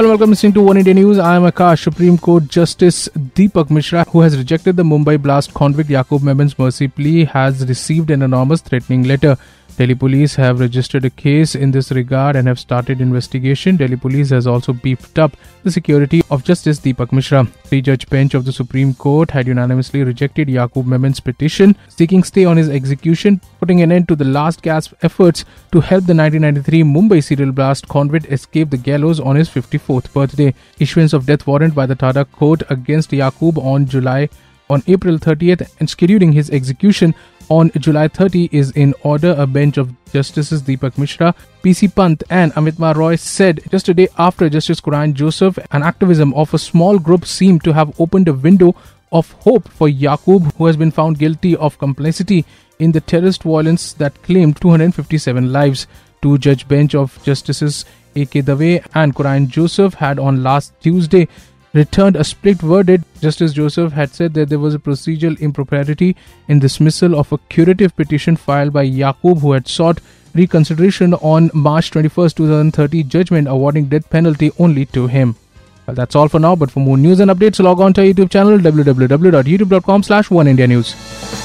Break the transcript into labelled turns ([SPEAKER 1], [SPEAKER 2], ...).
[SPEAKER 1] Hello, welcome listening to One India News. I am Akash. Supreme Court Justice Dipak Misra, who has rejected the Mumbai blast convict Yakub Memon's mercy plea, has received an anonymous threatening letter. Delhi police have registered a case in this regard and have started investigation. Delhi police has also beefed up the security of Justice Dipak Misra. Three-judge bench of the Supreme Court had unanimously rejected Yakub Memon's petition seeking stay on his execution, putting an end to the last gasp efforts to help the 1993 Mumbai serial blast convict escape the gallows on his 54th birthday. Issuance of death warrant by the Tada court against Yakub on July on April 30th and scheduling his execution on July 30 is in order. A bench of Justices Dipak Misra, PC Pant, and Amitava Roy said just a day after Justice Kurian Joseph an activism of a small group seemed to have opened a window of hope for Yakub, who has been found guilty of complicity in the terrorist violence that claimed 257 lives. Two judge bench of Justices A.K. Dave and Kurian Joseph had on last Tuesday returned a split verdict. Justice Joseph had said that there was a procedural impropriety in dismissal of a curative petition filed by Yakub, who had sought reconsideration on March 21, 2030 judgment awarding death penalty only to him. Well, that's all for now, but for more news and updates, log on to our YouTube channel www.youtube.com slash oneindianews.